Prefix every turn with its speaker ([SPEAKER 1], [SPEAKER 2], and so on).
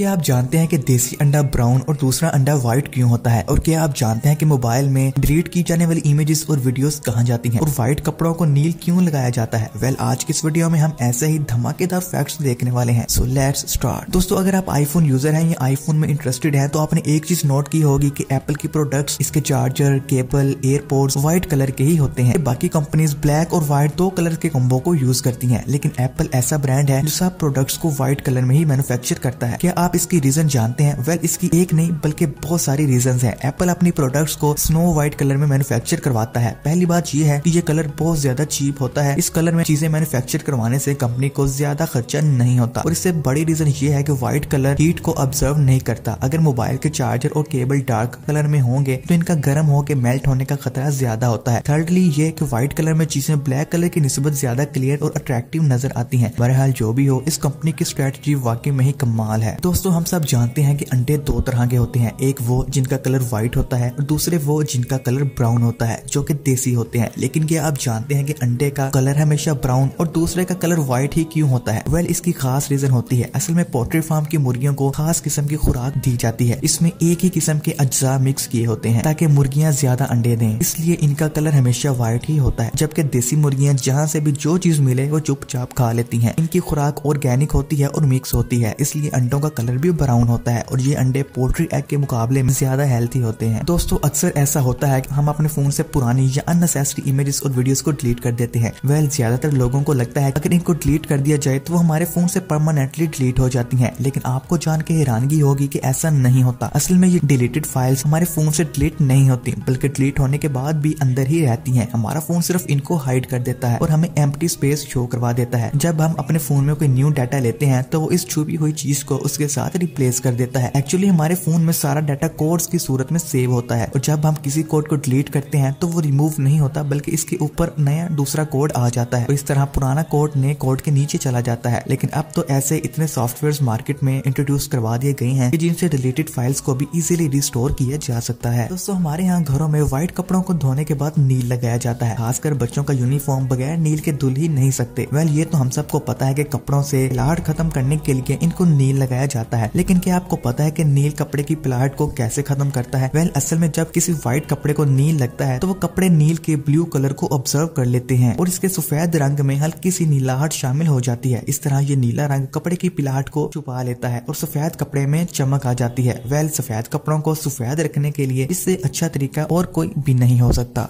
[SPEAKER 1] क्या आप जानते हैं कि देसी अंडा ब्राउन और दूसरा अंडा व्हाइट क्यों होता है? और क्या आप जानते हैं कि मोबाइल में डिलीट की जाने वाली इमेजेस और वीडियोस कहाँ जाती हैं? और व्हाइट कपड़ों को नील क्यों लगाया जाता है? वेल well, आज की इस वीडियो में हम ऐसे ही धमाकेदार फैक्ट्स देखने वाले हैं। सो लेट्स स्टार्ट दोस्तों अगर आप आईफोन यूज़र है या आईफोन में इंटरेस्टेड है तो आपने एक चीज़ नोट की होगी की एप्पल की प्रोडक्ट इसके charger cable AirPods white colour के ही होते हैं। बाकी कंपनीज़ ब्लैक और व्हाइट दो कलर के कम्बो को यूज़ करती है। लेकिन एप्पल ऐसा ब्रांड है जो सब प्रोडक्ट्स को व्हाइट कलर में ही मैनुफेक्चर करता है। क्या आप इसकी रीजन जानते हैं? वेल इसकी एक नहीं, बल्कि बहुत सारी रीजन है। एप्पल अपनी प्रोडक्ट्स को स्नो व्हाइट कलर में मैन्युफैक्चर करवाता है। पहली बात यह है कि ये कलर बहुत ज़्यादा चीप होता है। इस कलर में चीज़ें मैन्युफैक्चर करवाने से कंपनी को ज़्यादा खर्चा नहीं होता। और इससे बड़ी रीजन ये है कि व्हाइट कलर हीट को ऑब्ज़र्व नहीं करता। अगर मोबाइल के चार्जर और केबल डार्क कलर में होंगे तो इनका गर्म होकर मेल्ट होने का खतरा ज़्यादा होता है। थर्डली ये कि व्हाइट कलर में चीज़ें ब्लैक कलर की निस्बत ज़्यादा क्लियर और अट्रैक्टिव नज़र आती है। बहरहाल, जो भी हो, इस कंपनी की स्ट्रेटजी वाकई में ही कमाल है। दोस्तों हम सब जानते हैं कि अंडे दो तरह के होते हैं। एक वो जिनका कलर व्हाइट होता है, और दूसरे वो जिनका कलर ब्राउन होता है, जो कि देसी होते हैं। लेकिन क्या आप जानते हैं कि अंडे का कलर हमेशा ब्राउन और दूसरे का कलर व्हाइट ही क्यों होता है? वेल इसकी खास रीजन होती है। असल में पोल्ट्री फार्म की मुर्गियों को खास किस्म की खुराक दी जाती है। इसमें एक ही किस्म के अज्जा मिक्स किए होते हैं, ताकि मुर्गियाँ ज़्यादा अंडे दें। इसलिए इनका कलर हमेशा व्हाइट ही होता है, जबकि देसी मुर्गियाँ जहाँ से भी जो चीज़ मिले, वो चुपचाप खा लेती है। इनकी खुराक ऑर्गेनिक होती है और मिक्स होती है। इसलिए अंडों का कलर भी ब्राउन होता है और ये अंडे पोल्ट्री एग के मुकाबले में ज़्यादा हेल्थी होते हैं। दोस्तों, अक्सर ऐसा होता है कि हम अपने फ़ोन से पुरानी या अननेसेसरी इमेजेस और वीडियोस को डिलीट कर देते हैं। वेल ज़्यादातर लोगों को लगता है अगर इनको डिलीट कर दिया जाए तो वो हमारे फ़ोन से परमानेंटली डिलीट हो जाती है। लेकिन आपको जान के हैरानगी होगी की ऐसा नहीं होता। असल में ये डिलीटेड फाइल्स हमारे फ़ोन से डिलीट नहीं होती, बल्कि डिलीट होने के बाद भी अंदर ही रहती है। हमारा फ़ोन सिर्फ़ इनको हाइड कर देता है और हमें एम्प्टी स्पेस शो करवा देता है। जब हम अपने फ़ोन में कोई न्यू डाटा लेते हैं तो वो इस छुपी हुई चीज़ को उसके साथ रिप्लेस कर देता है। एक्चुअली हमारे फ़ोन में सारा डाटा कोड्स की सूरत में सेव होता है। और जब हम किसी कोड को डिलीट करते हैं तो वो रिमूव नहीं होता, बल्कि इसके ऊपर नया दूसरा कोड आ जाता है। तो इस तरह पुराना कोड नए कोड के नीचे चला जाता है। लेकिन अब तो ऐसे इतने सॉफ्टवेयर मार्केट में इंट्रोड्यूस करवा दिए गए हैं जिनसे रिलेटेड फाइल्स को भी इजिली रिस्टोर किया जा सकता है। दोस्तों, हमारे यहाँ घरों में व्हाइट कपड़ों को धोने के बाद नील लगाया जाता है। खासकर बच्चों का यूनिफॉर्म बगैर नील के धुल ही नहीं सकते। वेल ये तो हम सबको पता है की कपड़ों से लाहट खत्म करने के लिए इनको नील लगाया जाता है। लेकिन क्या आपको पता है कि नील कपड़े की पिलाहट को कैसे खत्म करता है? वेल असल में जब किसी व्हाइट कपड़े को नील लगता है तो वो कपड़े नील के ब्लू कलर को ऑब्ज़र्व कर लेते हैं और इसके सफ़ेद रंग में हल्की सी नीलाहट शामिल हो जाती है। इस तरह ये नीला रंग कपड़े की पिलाहट को छुपा लेता है और सफ़ेद कपड़े में चमक आ जाती है। वेल सफ़ेद कपड़ों को सफ़ेद रखने के लिए इससे अच्छा तरीका और कोई भी नहीं हो सकता।